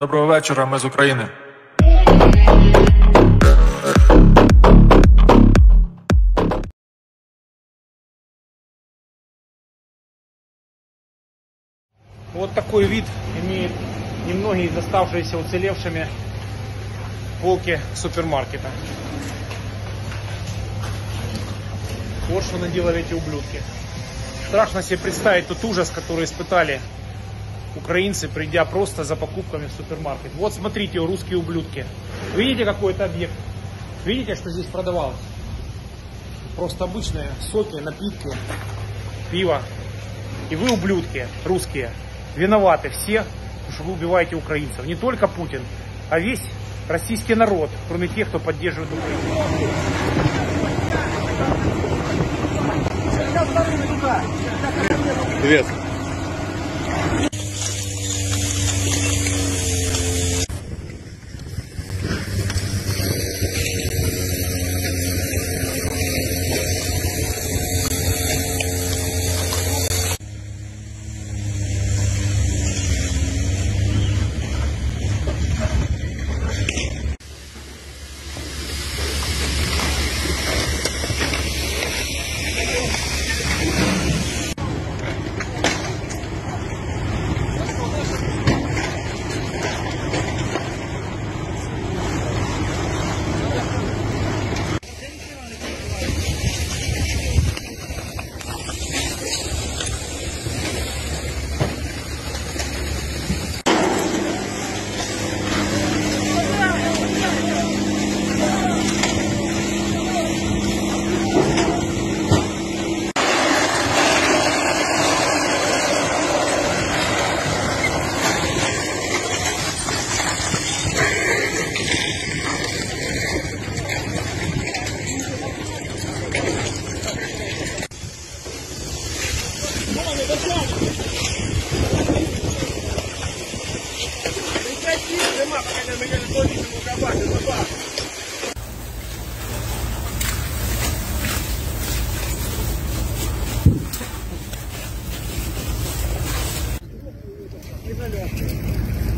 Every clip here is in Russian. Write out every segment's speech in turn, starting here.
Доброго вечора, ми з України. Вот такой вид имеет немногие из оставшиеся уцелевшими полки супермаркета. Вот что наделали эти ублюдки. Страшно себе представить тот ужас, который испытали украинцы, придя просто за покупками в супермаркет. Вот смотрите, русские ублюдки. Видите какой это объект? Видите, что здесь продавалось? Просто обычные соки, напитки, пиво. И вы, ублюдки, русские, виноваты все, что вы убиваете украинцев. Не только Путин, а весь российский народ, кроме тех, кто поддерживает Украину. Привет.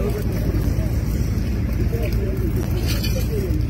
ちょっと待って。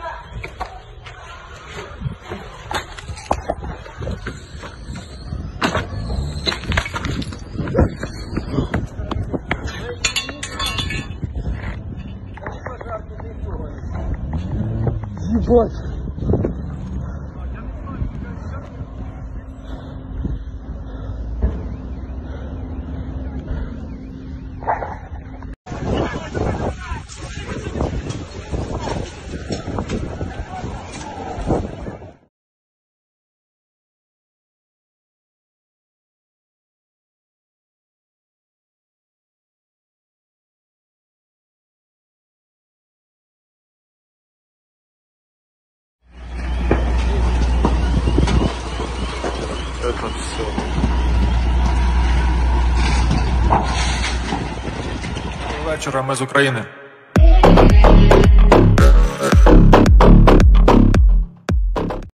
Это вечора, ми з України.